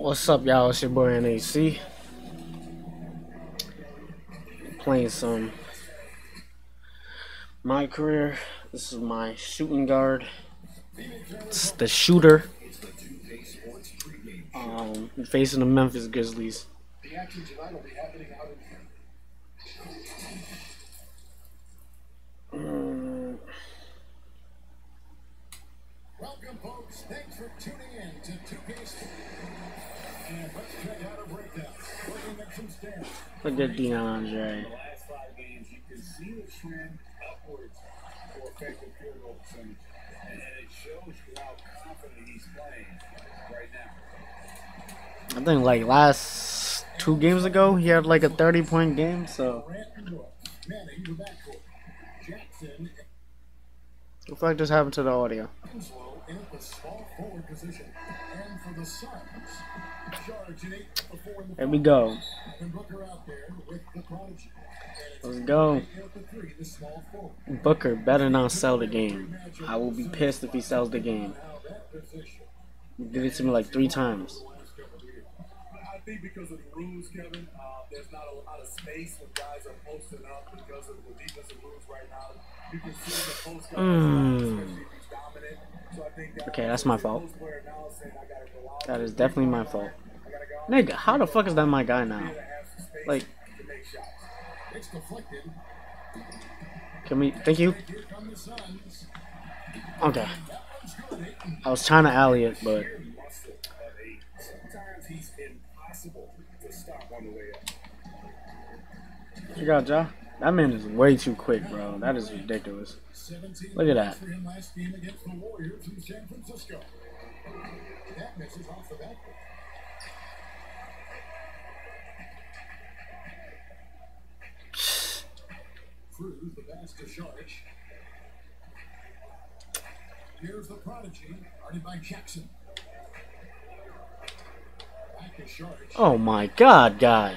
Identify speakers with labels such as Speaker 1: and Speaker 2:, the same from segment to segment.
Speaker 1: What's up, y'all? It's your boy NAC. Playing some my career. This is my shooting guard. It's the shooter. Um, facing the Memphis Grizzlies.
Speaker 2: The
Speaker 3: playing right now.
Speaker 1: I think like last two games ago, he had like a 30 point game. So what the fuck just happened to the audio?
Speaker 2: And Winslow in at the small forward position. And for the Suns, Charge an 8 before in the
Speaker 1: Here we go.
Speaker 2: There.
Speaker 1: Let's go. Booker better not sell the game. I will be pissed if he sells the game. He did it to me like three times.
Speaker 4: Because of the rules, Kevin, uh, there's not a lot of space when guys are posting up because of the defensive rules right now. You can see the post
Speaker 1: Mm.
Speaker 4: dominant. So
Speaker 1: Okay, that's my fault. That is definitely my fault.
Speaker 4: I gotta go out
Speaker 1: Nigga, how the fuck is that my guy now? Like, can we? Thank you. Okay. I was trying to alley it, but you got Ja. That man is way too quick, bro. That is ridiculous. Look at that.
Speaker 2: That misses off the backboard. The pass to Saric. Here's the prodigy, guarded by Jackson. Back to Saric.
Speaker 1: Oh my god, guy.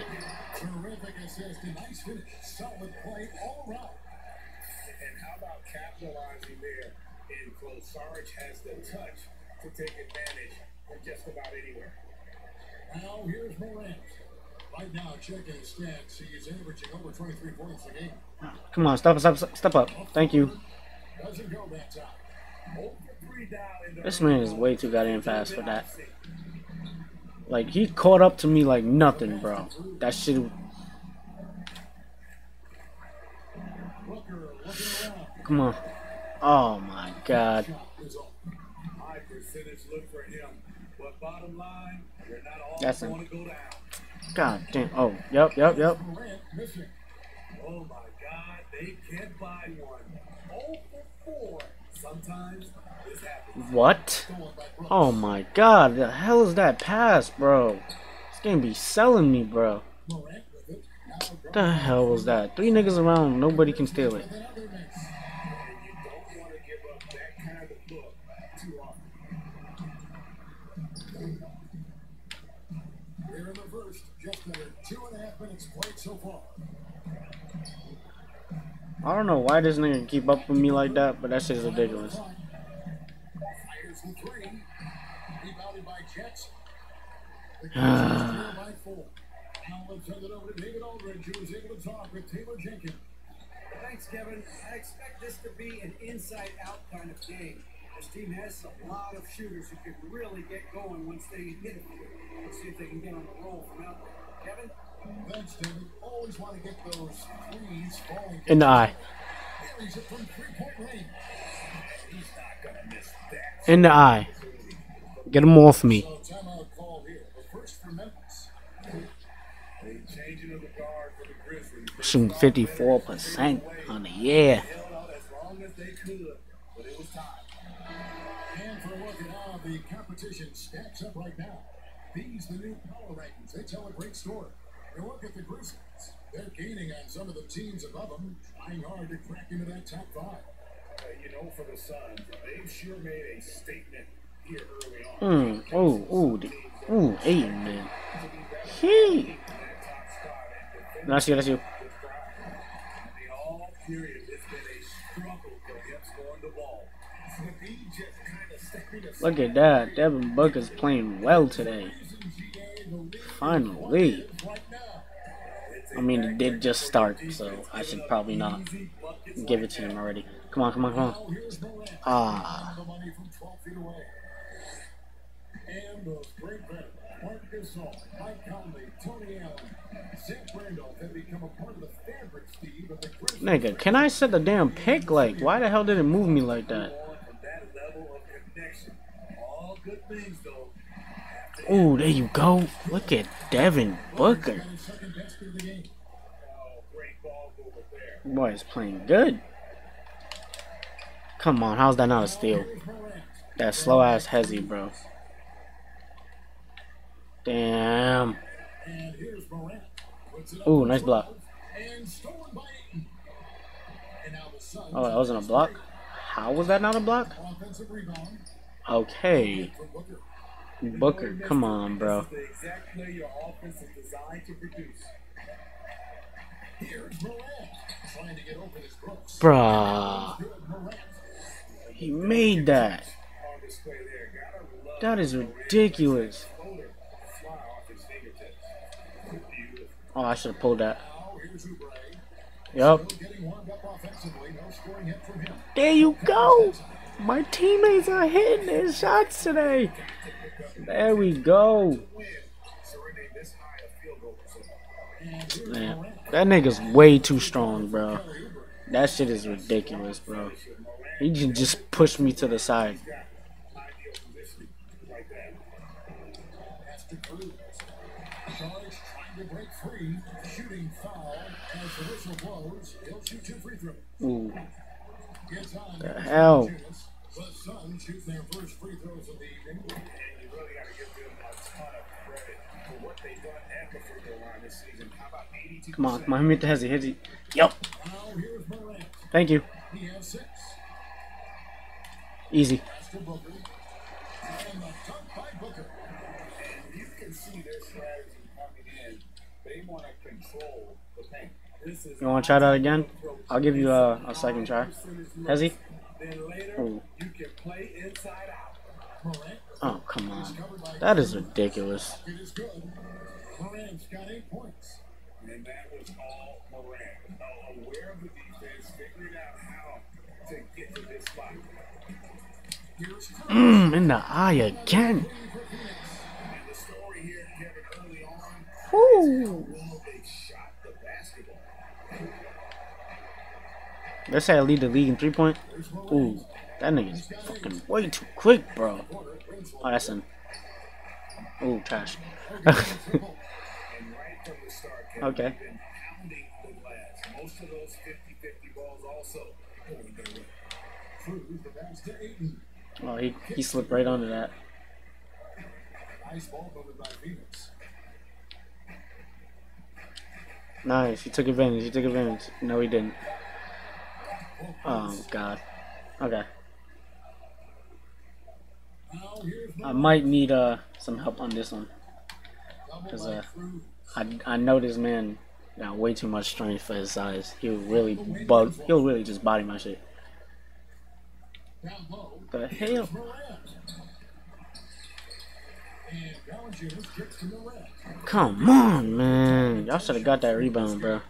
Speaker 2: Terrific assist, nice finish, solid play all around.
Speaker 4: And how about capitalizing there in close? Sarge has the touch to take advantage from just about anywhere.
Speaker 2: Now here's Morant. Right now, checking his stats, he's averaging over 23 points a game.
Speaker 1: Come on, step up, step, step up. Thank you.
Speaker 2: Doesn't go that time.
Speaker 4: Over three down in the
Speaker 1: This man is way too goddamn fast for that. Like he caught up to me like nothing, bro. That shit.
Speaker 2: Booker looking around.
Speaker 1: Come on. Oh my god.
Speaker 2: Shot is off.
Speaker 4: high percentage look for him. But bottom line, they're not all
Speaker 1: That's him. God damn. Oh, yep, yep, yep.
Speaker 4: Oh my God, they can't buy one. Oh for four. Sometimes.
Speaker 1: What? Oh my god. The hell is that pass, bro? This game be selling me, bro. The hell was that? Three niggas around, nobody can steal it.
Speaker 2: with another miss.
Speaker 4: And you don't want to give up that kind of look too often.
Speaker 2: Here in the first, just under two and a half minutes played so far.
Speaker 1: I don't know why this nigga keep up with me like that, but that shit is ridiculous.
Speaker 5: Thanks, Kevin. I expect this to be an inside-out kind of game. This team has a lot of shooters who can really get going once they hit it. Let's see if they can get on the roll from out there. Kevin?
Speaker 1: In the eye. In the eye. Get him off me. Shooting 54% on the year.
Speaker 2: The competition stacks up right now. These the new power rankings. They tell a great story. And look at the Grizzlies. They're gaining on some of the teams above them, trying hard to crack into that top five.
Speaker 4: Uh, you know, for the Suns, they've sure made a statement here early on.
Speaker 1: Mm. Ooh, ooh, the- ooh, Ayton, man. He. That's you, that's you.
Speaker 4: The all period, it's been a struggle for him scoring the ball. He just kind of stepping aside.
Speaker 1: Look at that. Devin Booker's playing well today. Finally. I mean, it did just start, so I should probably not give it to him already. Come on, come on, come on. Ah.
Speaker 2: The money from 12 feet away. And those great veterans, Marc Gasol, Mike Conley, Tony Allen, Zach Randolph have become a part of the fabric, Steve, of the Grizzlies.
Speaker 1: Nigga, can I set the damn pick? Like, why the hell did it move me like that? Ooh, there you go. Look at Devin Booker.
Speaker 2: Got his second best of the game.
Speaker 1: Boy, is playing good. Come on, how's that not a steal? That slow ass Hezzy, bro. Damn. Ooh, nice block.
Speaker 2: 12, And stolen by Ayton. And now the Suns
Speaker 1: Oh, that wasn't a block? How was that not a block? Okay.
Speaker 2: Booker,
Speaker 1: come on, bro. Bruh. He made that. That is ridiculous. Oh, I should have pulled that. Yup. There you go. My teammates are hitting their shots today. There we go. Man. That nigga's way too strong, bro. That shit is ridiculous, bro. He just push me to the side.
Speaker 4: Got
Speaker 2: The
Speaker 4: positioning
Speaker 1: come on, come on, hit the hezzy, hezzy. Yup,
Speaker 2: Now here's Morant.
Speaker 1: thank you. Easy.
Speaker 2: Pass to Booker. And the dunk by Booker.
Speaker 4: And you can see their strategy coming in. They want to control the paint. This is
Speaker 1: You want to try that again? I'll give you a, a second try. Hezzy?
Speaker 4: Then later,
Speaker 1: Ooh.
Speaker 4: you can play inside out.
Speaker 1: Oh, come on. That is ridiculous.
Speaker 2: It is good. Morant's got eight points.
Speaker 4: And that was all Morant. Uh, aware of the defense, figuring out how to get to this spot.
Speaker 1: Mmm, in the eye again.
Speaker 4: And the story here, Kevin, early on, they shot the basketball.
Speaker 1: Let's say I lead the league in three point. Ooh, that nigga's fucking way too quick, bro. Oh, that's in. Ooh, trash.
Speaker 4: And right from the start, Kevin,
Speaker 1: Okay.
Speaker 4: Most of those 50-50 balls also going their way.
Speaker 2: The to Ayton.
Speaker 1: oh, he, he slipped right onto that.
Speaker 2: Nice ball movement by Phoenix.
Speaker 1: Nice. He took advantage. He took advantage. No, he didn't. Oh, God. Okay. I might need uh some help on this one.
Speaker 2: double
Speaker 1: 'cause,
Speaker 2: by
Speaker 1: uh. I, I know this man got way too much strength for his size. He'll really bug. He'll really just body my shit. The hell?
Speaker 2: Morant. And Valanciunas kicks to Morant.
Speaker 1: Come on, man. Y'all should have got that rebound, bro.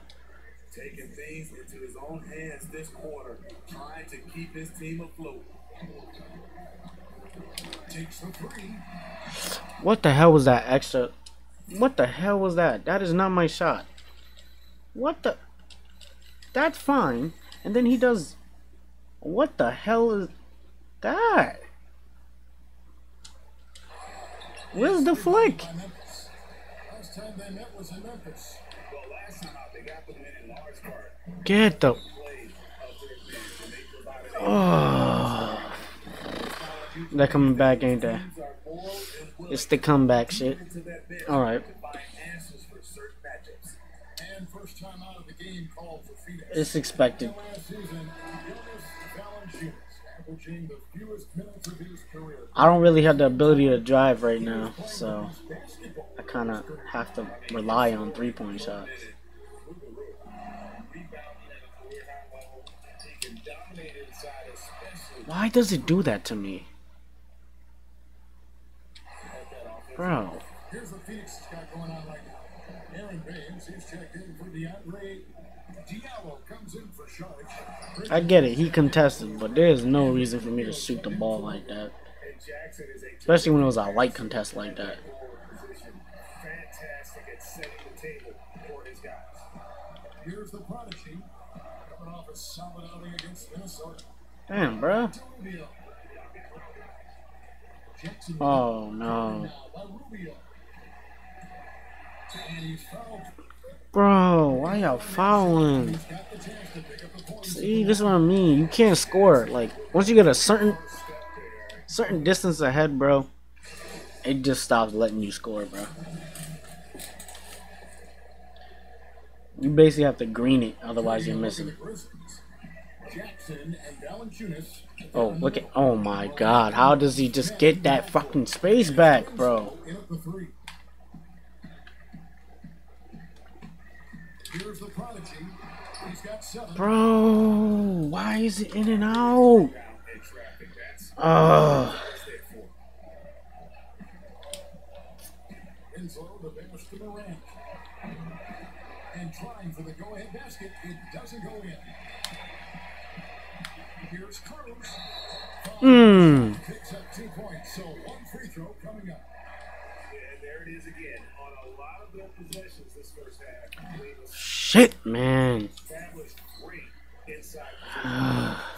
Speaker 4: Taking things into his own hands this quarter, trying to keep his team afloat.
Speaker 2: Takes the three.
Speaker 1: What the hell was that extra? What the hell was that? That is not my shot. What the? That's fine. And then he does. What the hell is that? Where's the flick? Get the. Oh. They're coming back, ain't they? It's the comeback shit.
Speaker 4: for
Speaker 2: Phoenix.
Speaker 1: It's expected. I don't really have the ability to drive right now, so I kind of have to rely on three point shots. Why does it do that to me?
Speaker 4: at that offensive
Speaker 1: Bro,
Speaker 2: Here's what Phoenix has got going on right now. Aron Baynes, he's checked in for DeAndre. Diallo comes in for Sharp.
Speaker 1: I get it, he contested, but there's no reason for me to shoot the ball like that.
Speaker 3: And Jackson is a
Speaker 1: Especially when it was a light contest like that.
Speaker 3: Fantastic at setting the table for his guys.
Speaker 2: Here's the prodigy. Coming off a solid outing against Minnesota.
Speaker 1: Damn, bro. Oh no. Bro, why y'all fouling? See, this is what I mean. You can't score. Like, once you get a certain certain distance ahead, bro, it just stops letting you score, bro. You basically have to green it, otherwise you're missing.
Speaker 2: Jackson and Valanciunas.
Speaker 1: Oh, look at. Oh my god. How does he just get that fucking space back, bro? Bro, why is it in and out? Ugh.
Speaker 3: what it's there for.
Speaker 2: Winslow, the pass to Morant. And trying for the go-ahead basket. It doesn't go in. Here's Cruz.
Speaker 1: Mmm.
Speaker 2: Picks up two points. So one free throw coming up.
Speaker 3: And there it is again. On a lot of their possessions this first half, they was
Speaker 1: Shit, man.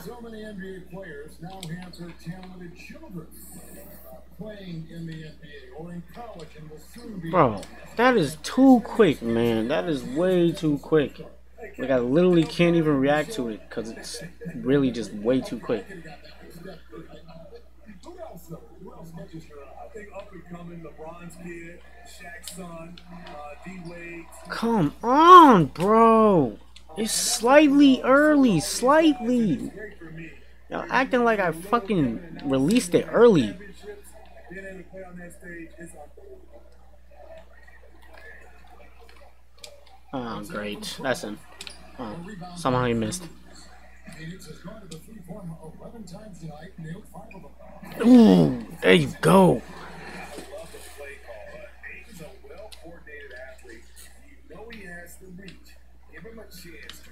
Speaker 2: So many NBA players now have their talented children playing in the NBA or in college and will soon be.
Speaker 1: Bro, that is too quick, man. That is way too quick. Like, I literally can't even react to it because it's really just way too quick.
Speaker 2: Who else? Who else catches eye?
Speaker 4: I think up and coming LeBron's kid, Shaq's son, uh, D Wade.
Speaker 1: Come on, bro. It's slightly early, slightly. Y'all acting like I fucking released it early. Oh, great. That's in. Oh, somehow he missed. Ooh, there you go.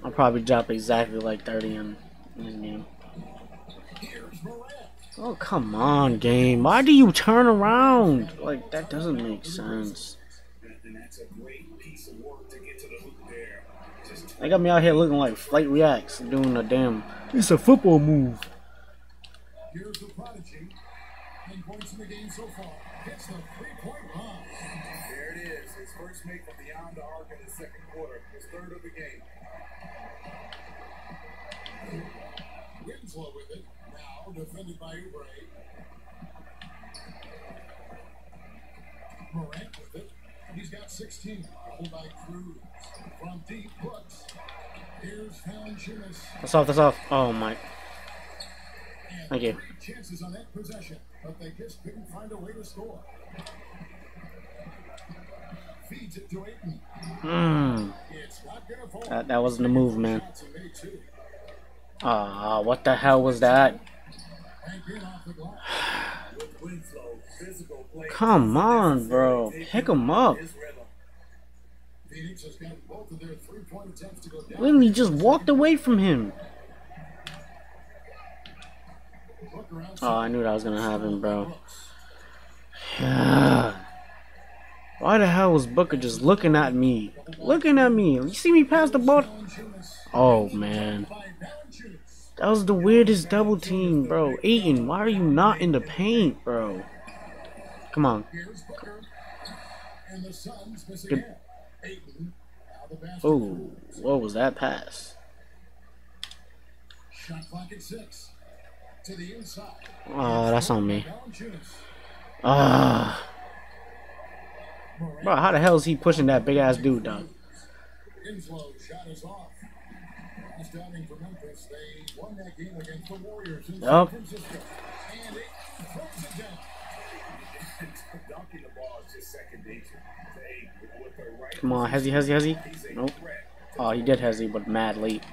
Speaker 1: I'll probably drop exactly like 30 in in this game. Oh, come on, game. Why do you turn around? Like, that doesn't make sense.
Speaker 3: and that's a great piece of work to get to the hoop there. Just
Speaker 1: They got me out here looking like Flight Reacts doing a damn. It's a football move.
Speaker 2: Here's the prodigy. 10 points in the game so far. Hits the three-point line.
Speaker 4: There it is. His first make from beyond the arc in the second quarter. His third of the game.
Speaker 2: Winslow with it. Now defended by Oubre. Morant with it. He's got 16.
Speaker 1: That's off, that's off. Oh, my. Thank you.
Speaker 2: chances on that possession, but they just couldn't find a way to score. Feeds it to Ayton. Fall.
Speaker 1: That, that wasn't a move, man. Ah, what the hell was that? Come on, bro. Pick him up.
Speaker 2: Phoenix has got both of their three-point attempts to go down.
Speaker 1: Literally just walked away from him. Oh, I knew that was gonna happen, bro. Yeah. Why the hell was Booker just looking at me? Looking at me. You see me pass the ball? Oh, man. That was the weirdest double team, bro. Ayton, why are you not in the paint, bro? Come on. Good.
Speaker 2: again. Ayton. Now the basket.
Speaker 1: Oh, what was that pass?
Speaker 2: Shot clock at six. To the inside.
Speaker 1: Oh, that's on me. Ah,
Speaker 2: Morant.
Speaker 1: bro, how the hell is he pushing that big ass dude, dog?
Speaker 2: Inflow shot is off. For Memphis, they won that game against the Warriors in San Francisco. And it throws it down.
Speaker 1: Come on, Hezzy, Hezzy, Hezzy. Nope. Oh, he did Hezzy, but mad late.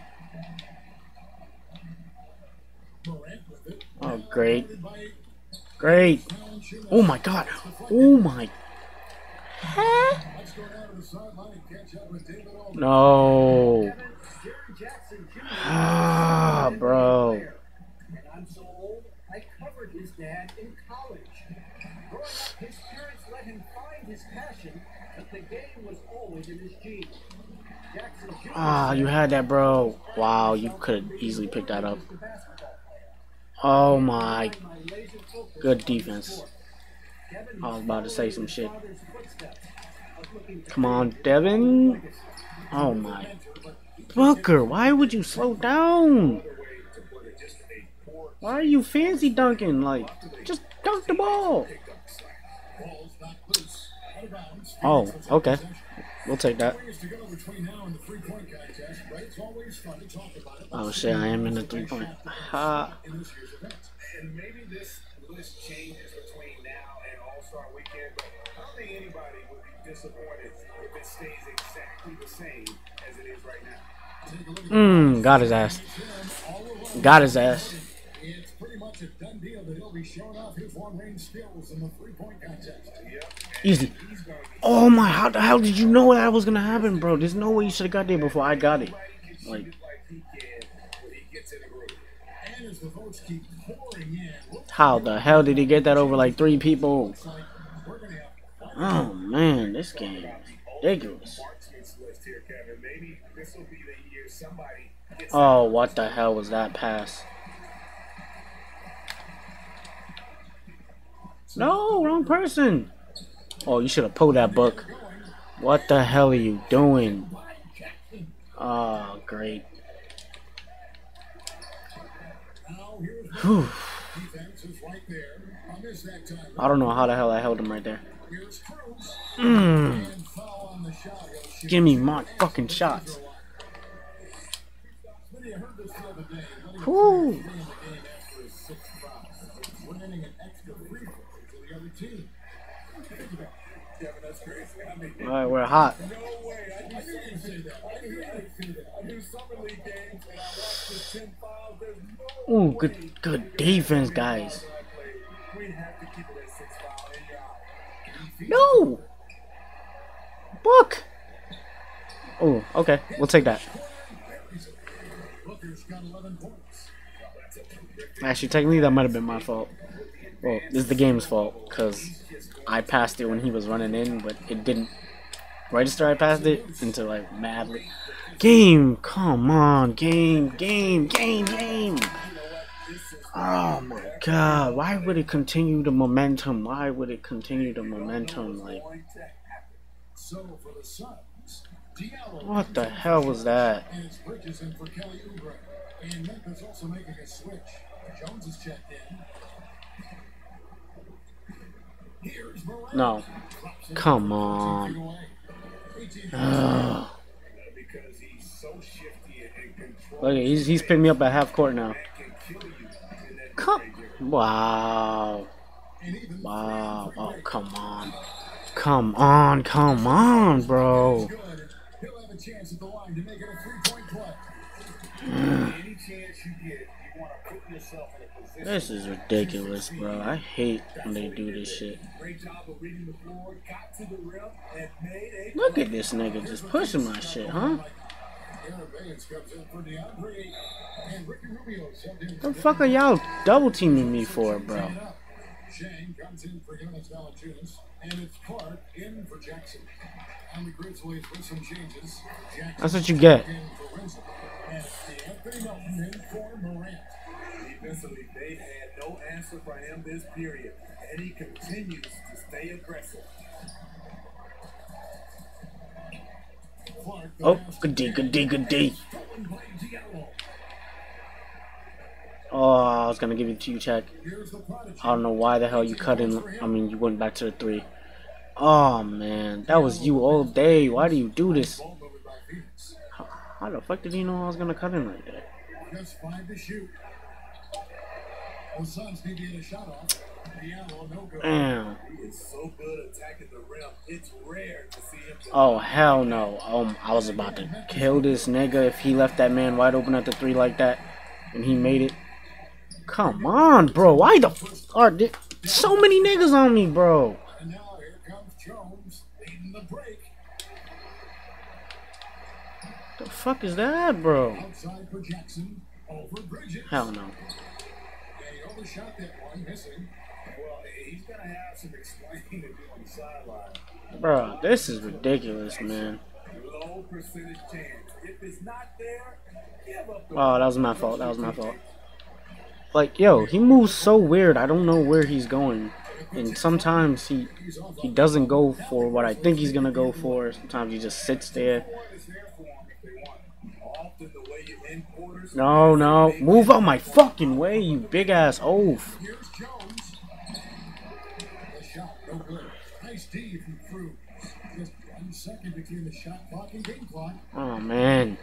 Speaker 1: Oh, great. Great. Oh my god. Oh my.
Speaker 2: Let's go down to
Speaker 5: his passion, but the game was always in his genes.
Speaker 1: Ah, you had that, bro. Wow, you could easily picked that up. Oh my. Good defense. I was about to say some shit. Come on, Devin. Oh my. Booker, why would you slow down? Why are you fancy dunking? Like, just dunk the ball.
Speaker 2: Ball's knocked loose. Out of bounds.
Speaker 1: Oh, okay. We'll take that. Oh shit, I am in the three point. Ha.
Speaker 3: And maybe this list changes between now and All Star Weekend, but I don't think anybody would be disappointed if it stays exactly the same as it is right now.
Speaker 1: Mmm, got his ass. Got his ass.
Speaker 2: It's pretty much a done deal that he'll be showing off his long-range skills in the three-point contest.
Speaker 1: Easy. Oh my, how the hell did you know that was gonna happen, bro? There's no way you should have got there before I got it. Like, how the hell did he get that over like three people? Oh man, this game is ridiculous. Oh, what the hell was that pass? No, wrong person. Oh, you should have pulled that book. What the hell are you doing? Oh, great. Whew. I don't know how the hell I held him right there. Mm. Give me my fucking shots.
Speaker 2: Smitty,
Speaker 1: keep we're hot.
Speaker 3: foul, good you're out.
Speaker 1: No. Book. Oh, okay. We'll take that.
Speaker 2: Booker's got 11 points.
Speaker 1: Actually, technically, that might have been my fault. Well, this is the game's fault because I passed it when he was running in, but it didn't register. I passed it into like madly. Game, come on, game, game, game, game. Oh my god, why would it continue the momentum? Why would it continue the momentum? Like, what the hell was that?
Speaker 2: Jones checked in.
Speaker 1: No, come on.
Speaker 2: Feet away. 18
Speaker 1: Ugh.
Speaker 3: Because he's so shifty and controlled.
Speaker 1: Look, he's he's picking me up at half court now.
Speaker 3: That can kill you in that
Speaker 1: Come, wow. Wow. Oh, come on. Come on. Come on, bro. This is ridiculous, bro. I hate when they do this shit. Look at this nigga just pushing my shit, huh? The fuck are y'all double teaming me for, bro?
Speaker 2: Shane comes in for and it's Clark in some changes.
Speaker 1: That's what you get.
Speaker 3: Defensively, they had no answer for him this period, and he continues to stay aggressive.
Speaker 2: Clark,
Speaker 1: Oh, good D, good D, good D.
Speaker 2: stolen by Diallo.
Speaker 1: Oh, I was gonna give it to you, check.
Speaker 2: Here's the prodigy.
Speaker 1: I don't know why the hell you cut in. I mean, you went back to the three. Oh man, that was you all day. Why do you do this?
Speaker 2: Ball movement by Phoenix.
Speaker 1: How the fuck did he know I was gonna cut in like that? Damn. Oh hell no! Um, I was about to kill this nigga if he left that man wide open at the three like that, and he made it. Come on, bro. Why the f are so many niggas on me, bro?
Speaker 2: The. The
Speaker 1: fuck is that, bro? Hell no.
Speaker 2: And he overshot that one, missing.
Speaker 3: Well, he's to have some explaining to do on the sideline.
Speaker 1: Bro, this is ridiculous, man.
Speaker 4: Low percentage chance. If it's not there, give up the
Speaker 1: Oh, that was my fault. That was my fault. Like, yo, he moves so weird. I don't know where he's going. And sometimes he he doesn't go for what I think he's gonna go for. Sometimes he just sits there.
Speaker 4: Point is there for them if they want. Often the way you end quarters.
Speaker 1: No, no, move out my fucking way, you big ass oaf. Oh man.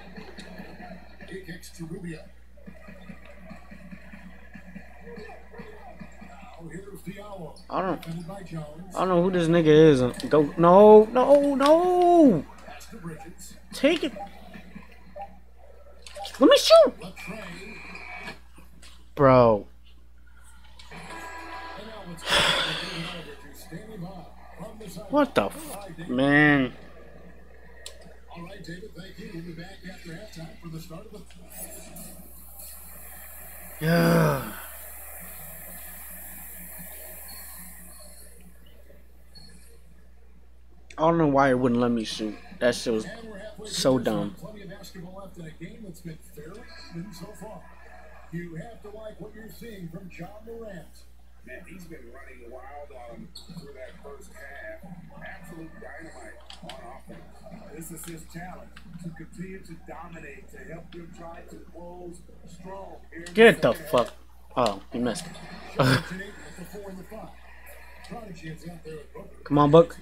Speaker 1: I don't. I don't know who this nigga is. Go, no, no, no, take it. Let me shoot, bro. What the man?
Speaker 2: All right, David, thank you. We'll be back after halftime for the start of the.
Speaker 1: Yeah. I don't know why it wouldn't let me shoot. That shit was So dumb.
Speaker 2: Plenty of basketball left in a game that's been fairly even so far. You have to like what you're seeing from Ja Morant.
Speaker 3: Man, he's been running wild on him through that first half. Absolute dynamite on offense.
Speaker 4: This is his challenge to continue to dominate, to help them try to close strong.
Speaker 1: get the
Speaker 4: second
Speaker 1: fuck. Oh, he missed. Come on, Book.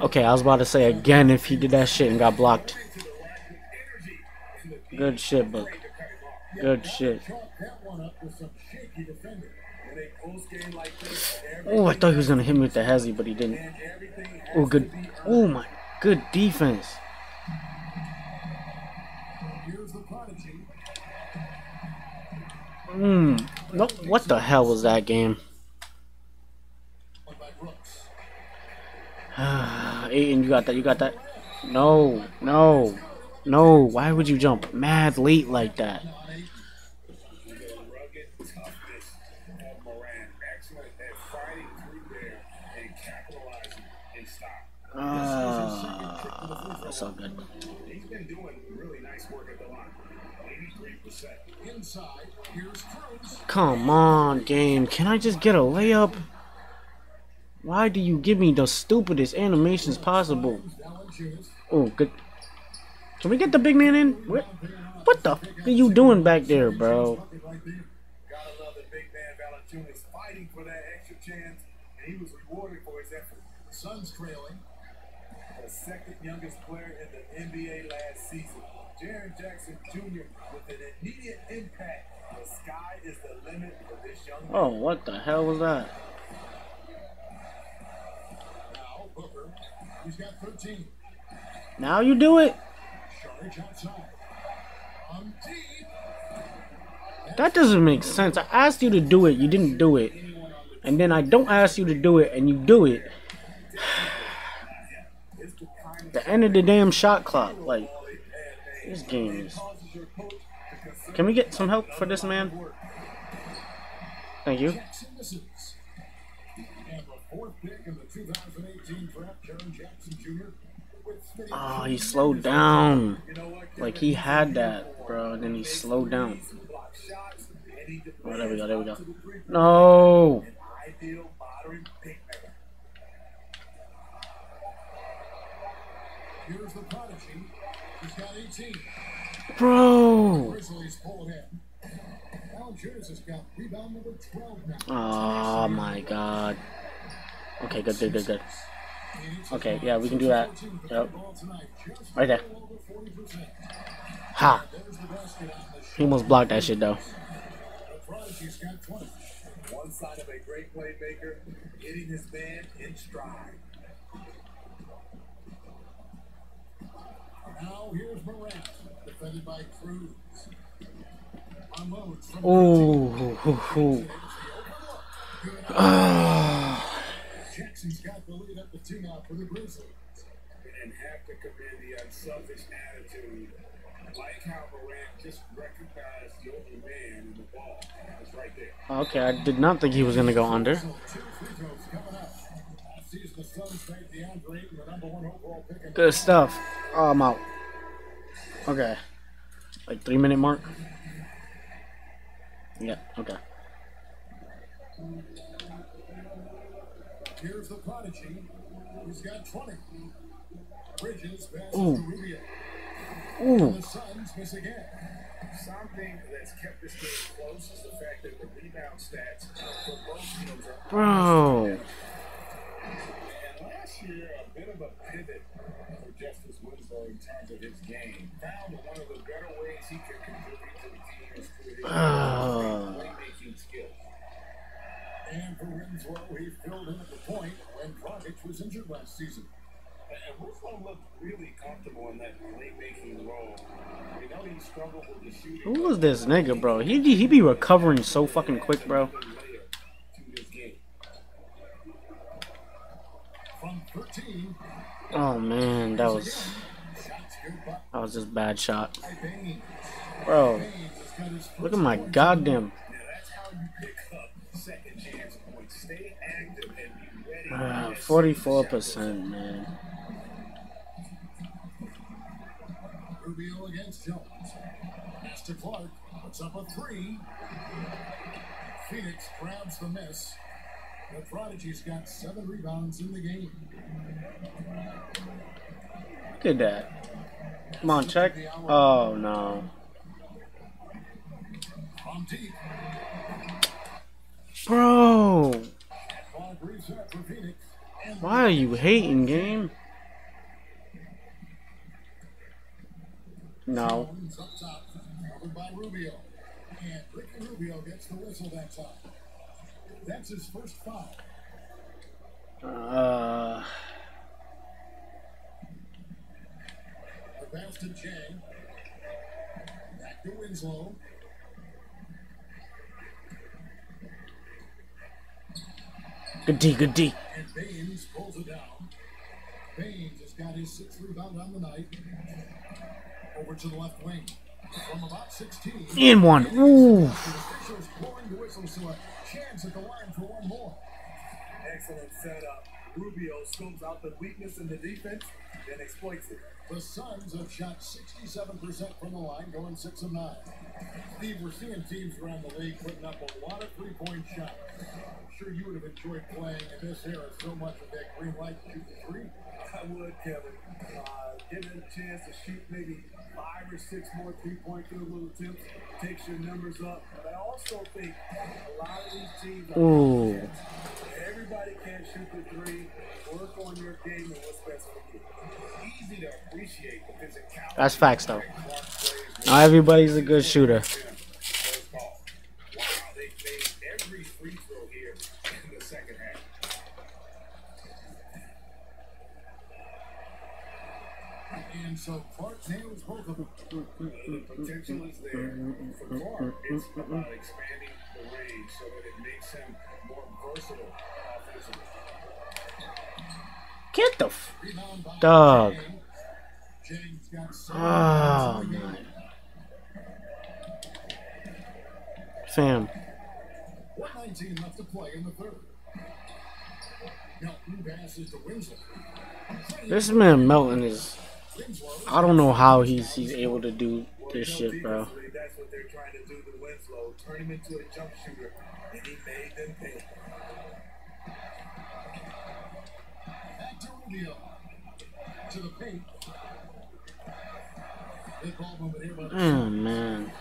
Speaker 1: Okay, I was about to say again if he did that shit and got blocked. Good shit, Book. Good shit. Oh, I thought he was gonna hit me with the hezzy, but he didn't. Oh, good. Oh my, good defense. Hmm. No, what the hell was that game?
Speaker 2: One by Brooks.
Speaker 1: Ayton, you got that? You got that? No, no, no. Why would you jump mad late like that? Ah, that's all good.
Speaker 3: He's been doing really nice work at the line. 83%.
Speaker 2: Inside. Here's Cruz.
Speaker 1: Come on, game. Can I just get a layup? Why do you give me the stupidest animations possible? Oh, good. Can we get the big man in? What, what the are you doing back there, bro?
Speaker 4: The he was rewarded for his effort.
Speaker 2: Suns trailing.
Speaker 4: The second youngest player in the NBA last season, Jaren Jackson Jr. with an immediate impact. The sky is the limit for this young man.
Speaker 1: Oh, what the hell was that?
Speaker 2: Now Booker. He's got 13.
Speaker 1: Now you do it?
Speaker 2: Charge outside. On deep.
Speaker 1: That doesn't make sense. I asked you to do it, you didn't do it. And then I don't ask you to do it, and you do it.
Speaker 4: The kind of
Speaker 1: The end of the damn shot clock. Like,
Speaker 4: ball they pad
Speaker 1: this game is.
Speaker 4: causes your coach to consider
Speaker 1: Can we get some help for this man? Thank you.
Speaker 2: Jackson misses. And the fourth pick in the 2018 draft, Jaren Jackson Jr. with Smitty
Speaker 1: Oh, he slowed down. Like, he had that, bro, and then he slowed down. Oh, there we go, there we go. No.
Speaker 4: An ideal modern big man.
Speaker 2: Here's the prodigy. He's got 18.
Speaker 1: Bro.
Speaker 2: Grizzlies pull it in. Valanciunas has got rebound number 12 now.
Speaker 1: Oh, my God. Okay, good, good, good, good. Okay, yeah, we can do that. Yep. Right there. Ha. He almost blocked that shit, though.
Speaker 2: The prodigy's got 20.
Speaker 4: One side of a great playmaker, getting his man in stride.
Speaker 2: Now here's Morant, defended by Cruz.
Speaker 1: Ooh.
Speaker 2: Jackson's got the lead up the two now for the Grizzlies.
Speaker 3: and have to commend the unselfish attitude like how Morant just recognized the open man and the ball right there.
Speaker 1: Okay, I did not think he was gonna go under.
Speaker 2: So two free throws coming up. Last season, the Suns made DeAndre Ayton the number one overall pick in
Speaker 1: Good stuff. Oh, I'm out. Okay. Like three minute mark. Yeah. Okay.
Speaker 2: Here's the prodigy. He's got 20. Bridges passes
Speaker 1: Ooh.
Speaker 2: to Rubio.
Speaker 1: Ooh.
Speaker 2: The Suns miss again.
Speaker 3: Something that's kept this game close is the fact that the rebound stats for both teams are
Speaker 1: Bro.
Speaker 3: And last year, a bit of a pivot for Justice Winslow in terms of his game. Found one of the better ways he could contribute to the team is through his oh
Speaker 1: Ah.
Speaker 3: playmaking skills.
Speaker 2: And for Winslow, he filled in at the point when Dragic was injured last season.
Speaker 3: And Winslow looked really comfortable in that playmaking role. We know he struggled with the shooting.
Speaker 1: Who was this nigga, bro? He he be recovering so fucking quick, bro.
Speaker 3: Good layer to this game.
Speaker 2: From 13,
Speaker 1: Oh man, that was
Speaker 2: shots good by
Speaker 1: that was just bad shot, bro.
Speaker 2: Baynes has got his
Speaker 1: Look at my goddamn.
Speaker 3: Now that's how you pick up second chance points. Stay active and be ready.
Speaker 1: Uh, Forty-four percent, man.
Speaker 2: Rubio against Jones. Pass to Clark. Puts up a three. Phoenix grabs the miss. The Prodigy's got seven rebounds in the game.
Speaker 1: Look at that. Come on, check. Oh no, bro.
Speaker 2: Ball reset for Phoenix. And
Speaker 1: Why are you hating, game? No.
Speaker 2: Jones up top. Covered by Rubio. And Ricky Rubio gets the whistle that time. That's his first foul.
Speaker 1: Uh,
Speaker 2: The pass to Chang. Back to Winslow.
Speaker 1: Good D, good D.
Speaker 2: And Baynes pulls it down. Baynes has got his sixth rebound on the night. Over to the left wing. From about 16.
Speaker 1: In one. Ooh.
Speaker 2: The officials blowing the whistle, so a chance at the line for one more.
Speaker 4: Excellent setup. Rubio scopes out the weakness in the defense, then exploits it.
Speaker 2: The Suns have shot 67% from the line, going 6 of 9. Steve, we're seeing teams around the league putting up a lot of three point shots. I'm sure you would have enjoyed playing in this era so much with that green light to shoot the three.
Speaker 4: I would, Kevin. Uh, give it a chance to shoot maybe five or six more three-point field goal attempts takes your numbers up. But I also think a lot of these teams
Speaker 1: Ooh.
Speaker 4: everybody can't shoot the three. Work on your game and what's best for you.
Speaker 3: Easy to appreciate the physicality.
Speaker 1: That's facts, though.
Speaker 3: that Clark plays
Speaker 1: Not everybody's a good shooter.
Speaker 3: Those calls. Wow, they made every free throw here in the second half.
Speaker 2: And so Clark
Speaker 3: Potential is there. For it's expanding the range so that it makes him more versatile.
Speaker 1: Get the. F- Dog.
Speaker 2: Ah,
Speaker 1: oh my. Fam.
Speaker 2: 119 left to play in the third.
Speaker 1: This man Melton is. I don't know how he's he's able to do this shit, bro.
Speaker 4: That's what they're trying to do. Turn him into a jump shooter, and he made them pay.
Speaker 2: to. To the paint.
Speaker 1: Oh man.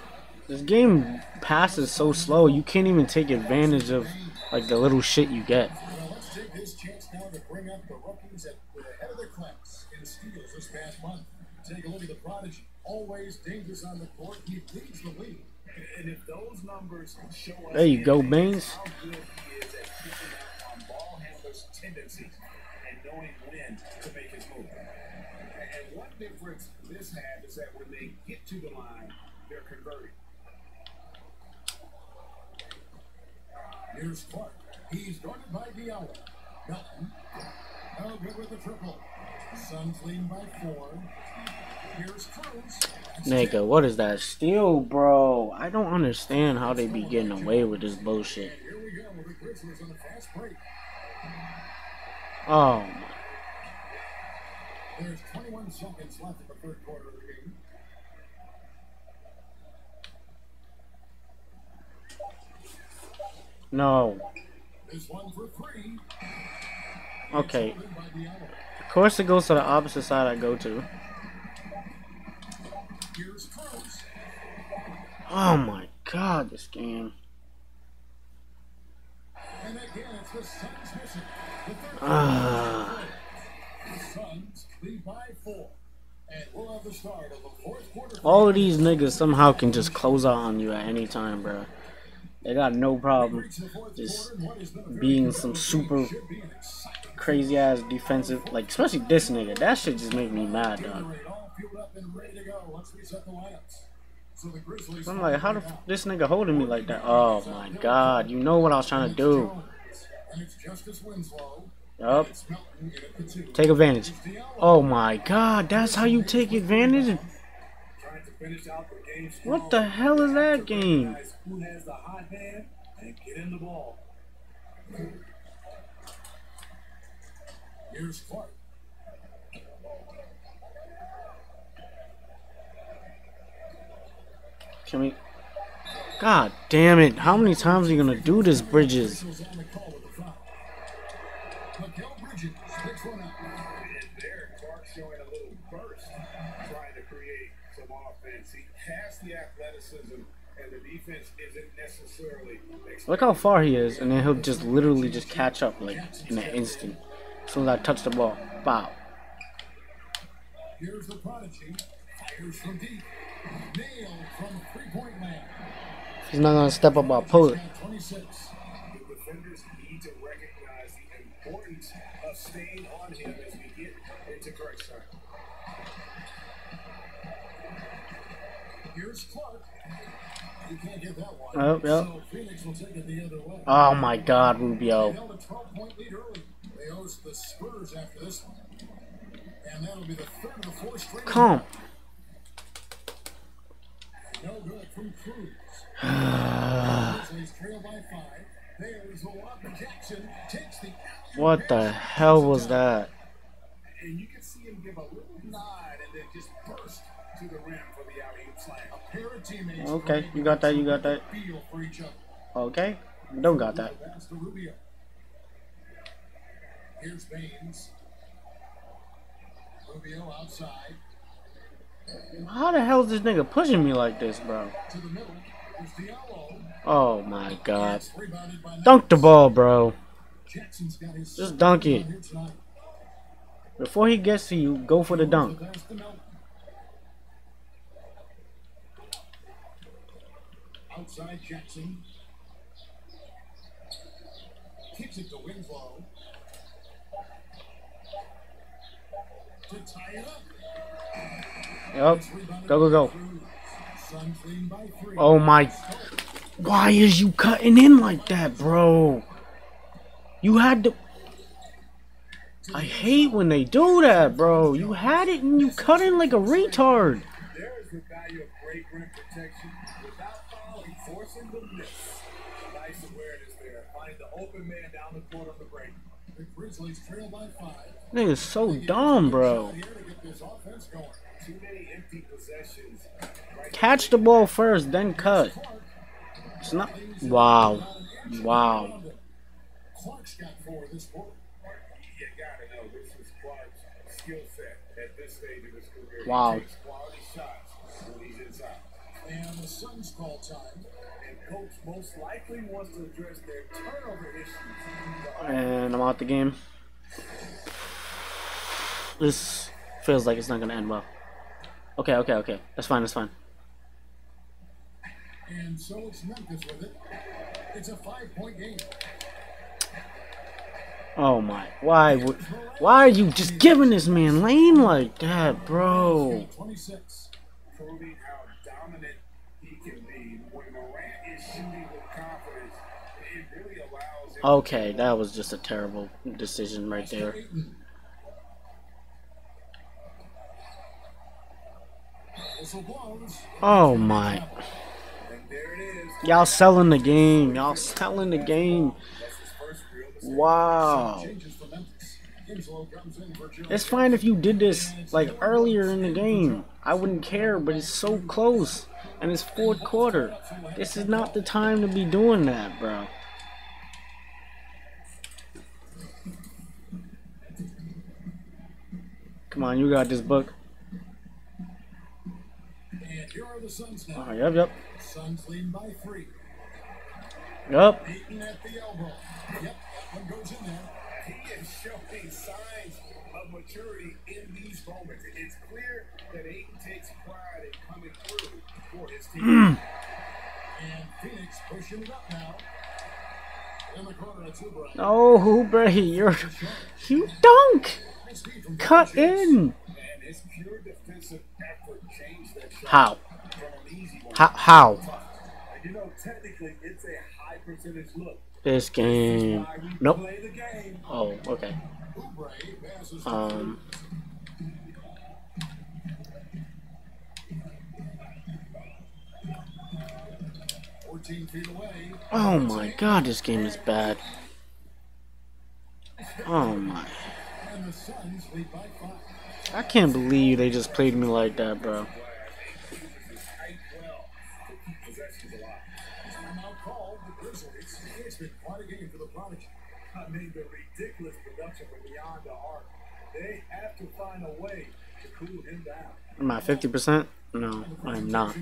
Speaker 1: This game passes so slow, you can't even take advantage of like the little shit you get.
Speaker 2: Well, let's take this chance now to bring up the rookies at the head of the class in steals this past month. Take a look at the prodigy. Always dangerous on the court. He leads the league.
Speaker 4: And if those numbers show us
Speaker 1: There you go,
Speaker 4: anything,
Speaker 1: Baynes.
Speaker 4: how good he is at picking up on ball handlers' tendencies and knowing when to make his move.
Speaker 3: And one difference this had is that when they get to the line, they're converting.
Speaker 2: Here's Clark. He's guarded by Diallo. Melton. Good with the triple.
Speaker 1: Nigga, what is that? Steal, bro. I don't understand how they be getting away with this bullshit.
Speaker 2: Here we go with the Grizzlies on the fast break.
Speaker 1: Oh, my.
Speaker 2: There's 21 seconds left in the third quarter of the game.
Speaker 1: No.
Speaker 2: This one for three.
Speaker 1: Okay. Course it goes to the opposite side I go to. Oh my god, this game. Ah. All of these niggas somehow can just close out on you at any time, bro. They got no problem
Speaker 2: Reach the fourth
Speaker 1: just
Speaker 2: quarter, and what has been a very
Speaker 1: being some super
Speaker 2: should be an exciting
Speaker 1: crazy ass defensive, like especially this nigga. That shit just make me mad, dog.
Speaker 2: Gatorade all fueled up and ready to go once we set the lineups. So the Grizzlies
Speaker 1: I'm like, how the this nigga holding me like that? Oh my god, you know what I was trying to do?
Speaker 2: Jones. And it's Justice Winslow.
Speaker 1: Yup,
Speaker 2: It's Melton in at the two.
Speaker 1: take advantage. Oh my god, that's how you take advantage?
Speaker 4: Trying to finish out the game strong.
Speaker 1: What the hell is that game?
Speaker 4: Who has the hot hand and get in the ball.
Speaker 2: Here's Clarke.
Speaker 1: Can we? God damn it! How many times are you gonna do this, Bridges? Look how far he is, and then he'll just literally just catch up like in an instant. As soon as I touch the ball, bow.
Speaker 2: Here's the prodigy. Fires from deep. Nailed from three-point land.
Speaker 1: He's not gonna step up, I'll pull it.
Speaker 2: Got 26.
Speaker 3: The defenders need to recognize the importance of staying on him as we get into time.
Speaker 2: Here's Clarke. Other way.
Speaker 1: Oh my God, Rubio.
Speaker 2: held a 12-point lead early. They host the Spurs after this one. And that'll be the third of the four straight.
Speaker 1: Come. What the hell was that?
Speaker 3: And you can see him give a little nod and then just burst to the rim
Speaker 1: Okay, you got that, you got that.
Speaker 2: Feel for each other.
Speaker 1: Okay, don't got that.
Speaker 2: Pass to Rubio. Here's Baynes. Rubio outside
Speaker 1: How the hell is this nigga pushing me like this, bro?
Speaker 2: to the middle. There's Diallo.
Speaker 1: Oh my God.
Speaker 2: It's rebounded by
Speaker 1: Dunk the ball, bro.
Speaker 2: Jackson's got his
Speaker 1: Just dunk it. Before he gets to you, go for the dunk.
Speaker 2: So pass to Melton. Outside Jackson. Kicks it to Winslow. To tie it up. Rebounded
Speaker 1: Go, go, go.
Speaker 2: by Cruz. Suns leading by three.
Speaker 1: Oh my. Why is you cutting in like that, bro? You had to. I hate when they do that, bro. You had it and you cut in like a retard. Nigga's so dumb, bro.
Speaker 2: Here to get this offense going.
Speaker 3: Too many empty possessions.
Speaker 1: Catch the ball first, then cut. It's not. Wow. Wow.
Speaker 2: Clarke's got four this quarter.
Speaker 3: You gotta know this is Clarke's skill set at this stage of his career.
Speaker 1: Wow.
Speaker 3: Quality shots when he's inside.
Speaker 2: And the Suns call time.
Speaker 4: And coach most likely wants to address their turnover issues.
Speaker 1: And I'm out the game. This feels like it's not gonna end well. Okay, okay, okay. That's fine, that's fine.
Speaker 2: And so it's Memphis with it. It's a five-point game.
Speaker 1: Oh my. Why would. Why are you just giving this man lane like that, bro?
Speaker 2: 26.
Speaker 3: Proving
Speaker 1: Okay, that was just a terrible decision right there. Oh my. Y'all selling the game. Y'all selling the game. Wow. It's fine if you did this like earlier in the game. I wouldn't care, but it's so close. And it's fourth quarter. This is not the time to be doing that, bro. Come on, you got this book.
Speaker 2: And here are the Suns now.
Speaker 1: Oh, yep, yep.
Speaker 2: Suns lead by three.
Speaker 1: Yep.
Speaker 2: Beaten at the elbow. Yep, that one goes in there.
Speaker 4: He is showing signs of maturity in these moments. It's clear that Aiden takes pride in coming through for his team. Hmm.
Speaker 2: And Phoenix pushing it up now. In the corner, it's Oubre.
Speaker 1: Oh, Oubre, you're you dunk. Cut in. How? How? How?
Speaker 4: to tough. And you know, technically, it's a high percentage look.
Speaker 1: This game. Nope. Oh, okay. Um.
Speaker 2: 14 feet away.
Speaker 1: Oh my God, this game is bad. Oh my. I can't believe they just played me like that, bro.
Speaker 4: I mean, the ridiculous production from beyond the arc. They have to find a way to cool him down.
Speaker 1: Am I 50%? No, I'm not.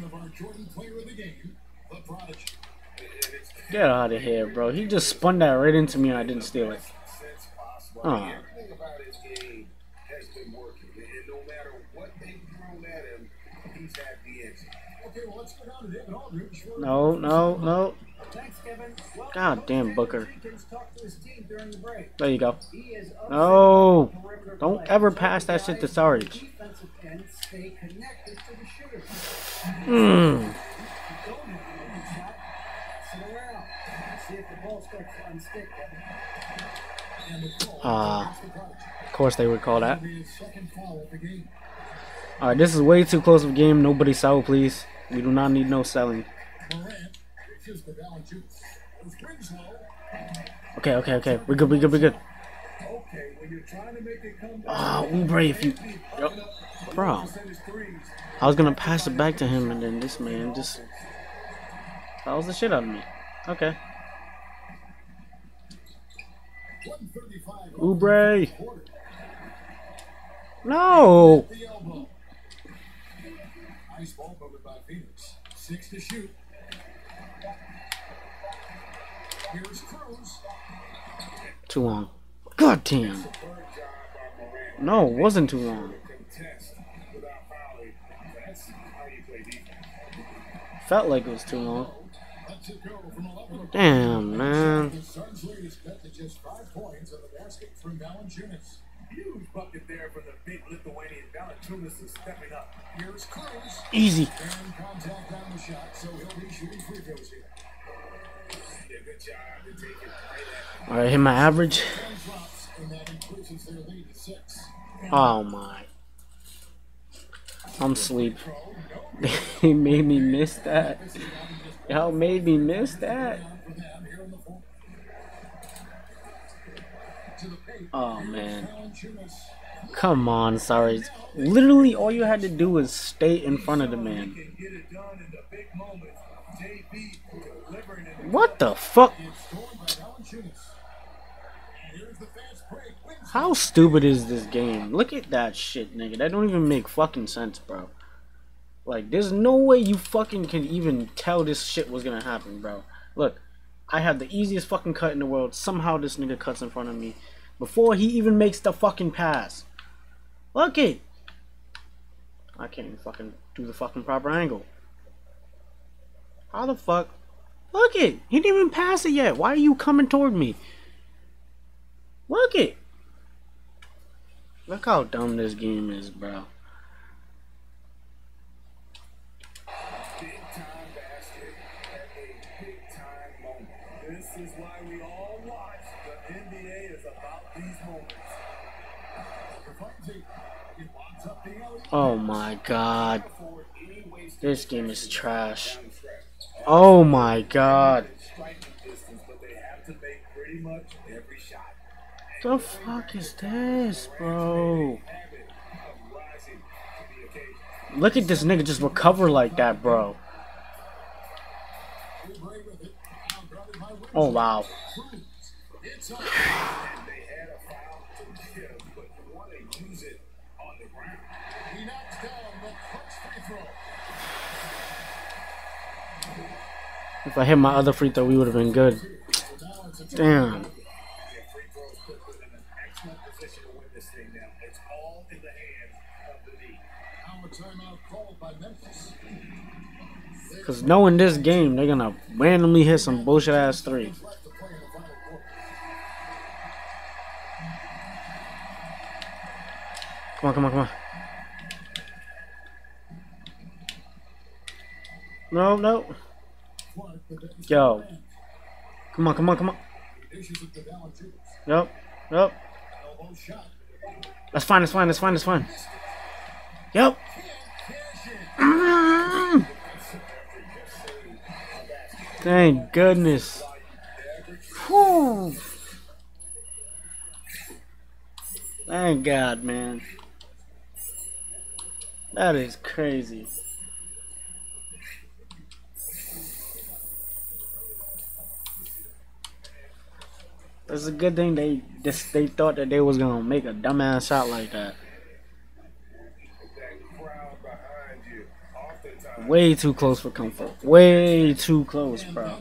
Speaker 1: Get out of here, bro. He just spun that right into me and I didn't steal it.
Speaker 4: Sense possible.
Speaker 1: Oh.
Speaker 4: I everything about his game has been working. And no matter what they've thrown at him, he's had the answer.
Speaker 2: Okay, well, let's go down to David Aldridge.
Speaker 1: No, no, no.
Speaker 5: Thanks, Kevin. Well,
Speaker 1: God damn, Booker.
Speaker 5: Andrew Jenkins talked to his team during the.
Speaker 1: There you go.
Speaker 5: He
Speaker 1: No.
Speaker 5: about the perimeter
Speaker 1: Don't ever pass that shit to
Speaker 5: guys on
Speaker 1: Sarge.
Speaker 5: defensive end stay connected to the shooter.
Speaker 1: Mm.
Speaker 5: You don't have a shot. Sit around. See if the ball starts to unstick.
Speaker 2: Prodigy.
Speaker 1: Of course they would call that. Alright, this is way too close of a game. Nobody sell, please. We do not need no selling. Okay, okay, okay. We're good, we're good, we're good. Ah, Oubre, if you. Yep. Bro. I was gonna pass it back to him, and then this man just fouls the shit out of me. Okay.
Speaker 2: 135
Speaker 1: Oubre. No.
Speaker 2: Nice ball movement by Phoenix. Six to shoot. Here's Cruz.
Speaker 1: Too long. God damn. No, it wasn't too long. Felt like it was too long. Damn, man. Easy.
Speaker 2: And contact on the shot, so he'll be shooting free throws here.
Speaker 4: Did a good job to take it right
Speaker 1: hit my average. Oh my. I'm sleep. They made me miss that. Y'all made me miss that.
Speaker 2: For them here in the fourth. To the paint.
Speaker 1: Oh man. Come on, sorry. Literally all you had to do was stay in front of the man.
Speaker 4: can get it done in the big moments. JB delivering in the
Speaker 1: What the fuck?
Speaker 2: It's scored by Valanciunas. And here's the fast break. Winslow.
Speaker 1: How stupid is this game? Look at that shit, nigga. That don't even make fucking sense, bro. Like, there's no way you fucking can even tell this shit was gonna happen, bro. Look, I have the easiest fucking cut in the world. Somehow this nigga cuts in front of me before he even makes the fucking pass. Look it. I can't even fucking do the fucking proper angle. How the fuck? Look it. He didn't even pass it yet. Why are you coming toward me? Look it. Look how dumb this game is, bro. Oh my god.
Speaker 3: Forward any wasted
Speaker 1: This game is trash.
Speaker 3: down the stretch.
Speaker 1: Oh my god.
Speaker 4: striking distance, but they have to make pretty much every shot.
Speaker 1: The fuck is this, bro?
Speaker 3: Habit of rising to the occasion.
Speaker 1: Look at this nigga just recover like that, bro.
Speaker 2: Oubre with it. Now guarded by Wilson.
Speaker 1: Oh wow.
Speaker 2: Cruz. It's up.
Speaker 3: And they had a foul to give, but you want to use it on the ground.
Speaker 2: He knocks down the clutch free throw.
Speaker 1: If I hit my other free throw, we would have been good. Damn.
Speaker 3: Yeah, free throws put them in an excellent position to win this thing now. It's all in the hands of the league.
Speaker 2: Now a timeout called by Memphis.
Speaker 1: Cause knowing this game, they're gonna randomly hit some bullshit ass three.
Speaker 2: To.
Speaker 1: Come on, come on, come on. No, no. Yo. Come on, come on, come on. Yep, yep. That's fine, that's fine, that's fine, that's fine. Yep. Mm. Thank goodness. Whew. Thank God, man. That is crazy. It's a good thing they just they thought that they was gonna make a dumbass shot like that. Way too close for comfort. Way too close, bro.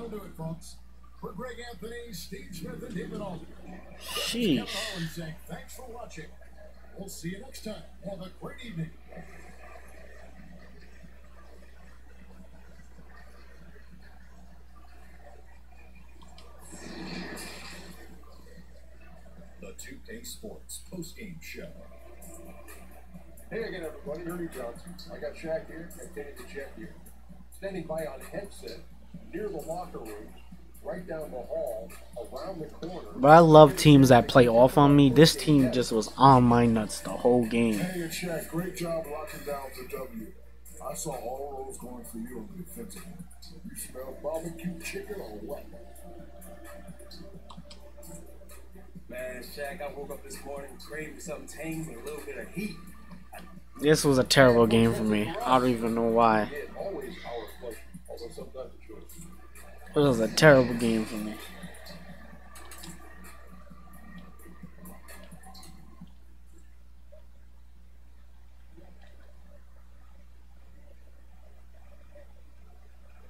Speaker 1: Sheesh.
Speaker 2: Thanks for watching. We'll see you next time. Have a great evening.
Speaker 6: 2K Sports postgame show.
Speaker 7: Hey again, everybody. Ernie Johnson. I got Shaq here and Kenny the Jet here. Standing by on headset near the locker room, right down the hall, around the corner.
Speaker 1: But I love teams that play off on me. This team just was on my nuts the whole game.
Speaker 2: Hey, and Shaq, great job locking down the W. I saw all those going for you on the defensive end. You smell barbecue chicken or what?
Speaker 4: Man, Shaq, I woke up this morning craving something tame with a little bit of heat.
Speaker 1: This was a terrible game for me. I don't even know why.
Speaker 7: Yeah, always our pleasure, although sometimes it's yours.
Speaker 1: It was a terrible game for me.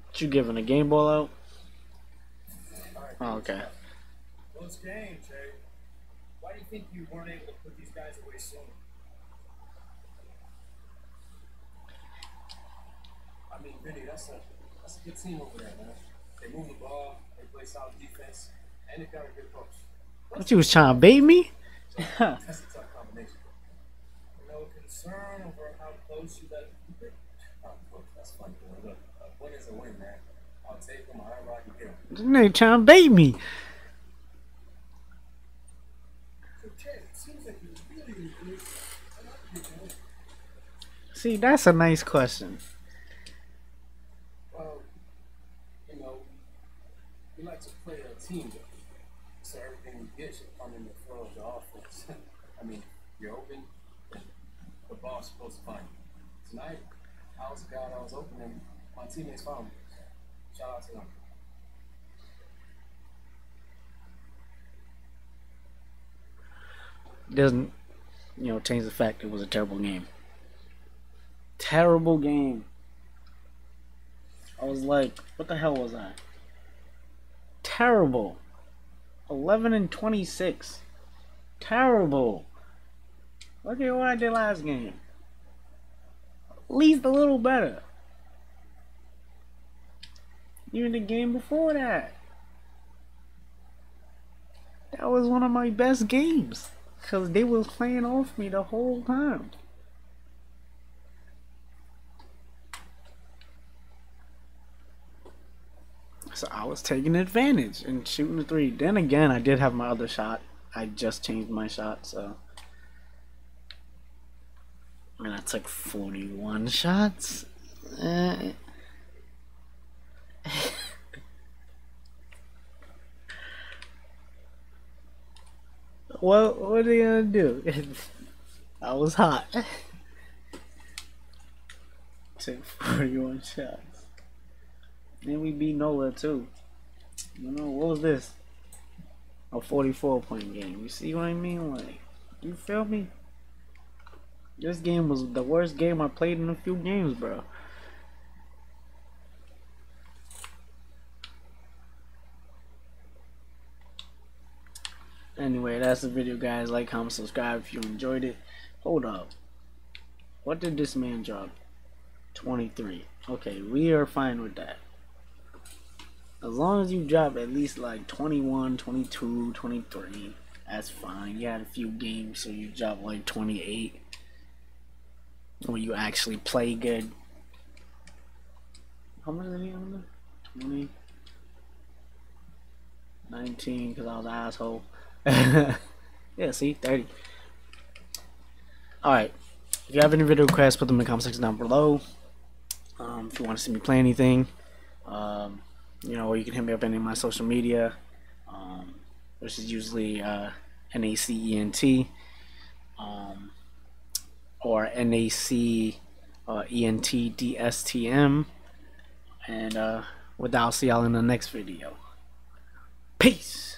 Speaker 1: What you giving a game ball out? Oh, okay.
Speaker 5: Close game, Jay. Why do you think you weren't able to put these guys away sooner?
Speaker 4: I mean, Vinny, that's a that's a good team over there, man. They move the ball, they play solid defense, and they got a good coach.
Speaker 1: What you was trying to bait me?
Speaker 4: That's a tough combination.
Speaker 5: No concern over how close you let it keep it?
Speaker 4: Oh, look, that's funny. boy. Look, a win is a win, man. I'll take them however I can get them.
Speaker 1: This nigga trying to bait me.
Speaker 5: So, Jay, it seems like you're really in good. I like you, man.
Speaker 1: See, that's a nice question.
Speaker 4: Well, you know, we like to play a team game. So everything we get should come in the flow of the offense. I mean, you're open, the ball's supposed to find you. Tonight, I was a guy that was open, and my teammates found me. Shout out to them.
Speaker 1: Doesn't, you know, change the fact it was a terrible game. Terrible game. I was like, what the hell was that? Terrible. 11 and 26. Terrible. Look at what I did last game. At least a little better. Even the game before that. That was one of my best games. Because they was playing off me the whole time. So I was taking advantage and shooting the three. Then again, I did have my other shot. I just changed my shot, so. And I took 41 shots. Uh, what what are you gonna do? I was hot. Took 41 shots. And we beat Nola too. You know, what was this? A 44 point game. You see what I mean? Like, you feel me? This game was the worst game I played in a few games, bro. Anyway, that's the video, guys. Like, comment, subscribe if you enjoyed it. Hold up. What did this man drop? 23. Okay, we are fine with that. As long as you drop at least like 21, 22, 23, that's fine. You had a few games, so you drop like 28. When you actually play good. How much did he on 20? 19, because I was an asshole. yeah, see, 30. Alright. If you have any video requests, put them in the comment section down below. Um, if you want to see me play anything, um, you know, or you can hit me up any of my social media, um, which is usually uh, N-A-C-E-N-T um, or N-A-C-E-N-T-D-S-T-M. And uh, with that, I'll see y'all in the next video. Peace!